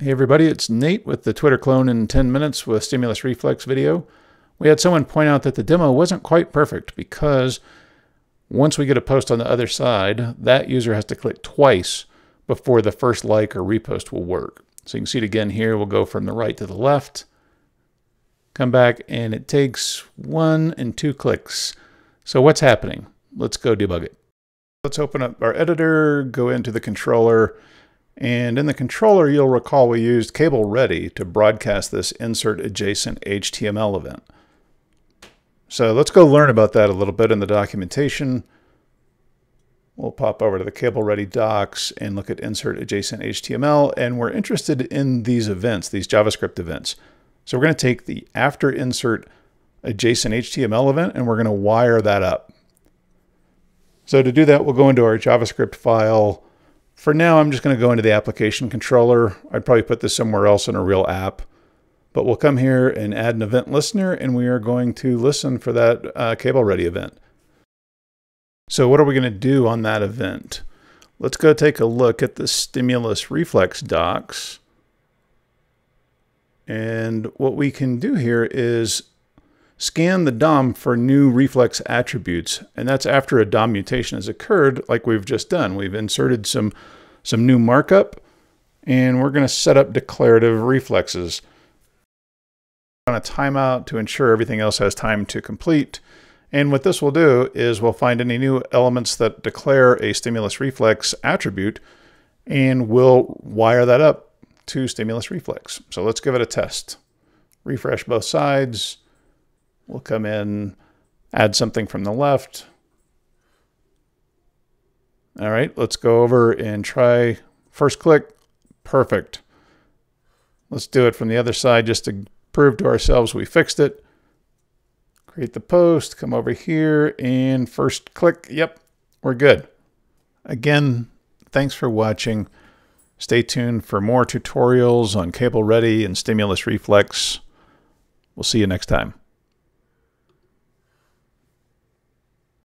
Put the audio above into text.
Hey everybody, it's Nate with the Twitter clone in 10 minutes with Stimulus Reflex video. We had someone point out that the demo wasn't quite perfect because once we get a post on the other side, that user has to click twice before the first like or repost will work. So you can see it again here. We'll go from the right to the left, come back, and it takes one and two clicks. So what's happening? Let's go debug it. Let's open up our editor, go into the controller, and in the controller, you'll recall we used cable ready to broadcast this insert adjacent HTML event. So let's go learn about that a little bit in the documentation. We'll pop over to the cable ready docs and look at insert adjacent HTML. And we're interested in these events, these JavaScript events. So we're going to take the after insert adjacent HTML event and we're going to wire that up. So to do that, we'll go into our JavaScript file, for now, I'm just going to go into the application controller. I'd probably put this somewhere else in a real app. But we'll come here and add an event listener, and we are going to listen for that uh, cable ready event. So what are we going to do on that event? Let's go take a look at the stimulus reflex docs. And what we can do here is scan the DOM for new reflex attributes. And that's after a DOM mutation has occurred, like we've just done. We've inserted some, some new markup, and we're going to set up declarative reflexes. On a timeout to ensure everything else has time to complete. And what this will do is we'll find any new elements that declare a stimulus reflex attribute, and we'll wire that up to stimulus reflex. So let's give it a test. Refresh both sides. We'll come in, add something from the left. All right, let's go over and try first click. Perfect. Let's do it from the other side just to prove to ourselves we fixed it. Create the post, come over here and first click. Yep, we're good. Again, thanks for watching. Stay tuned for more tutorials on Cable Ready and Stimulus Reflex. We'll see you next time.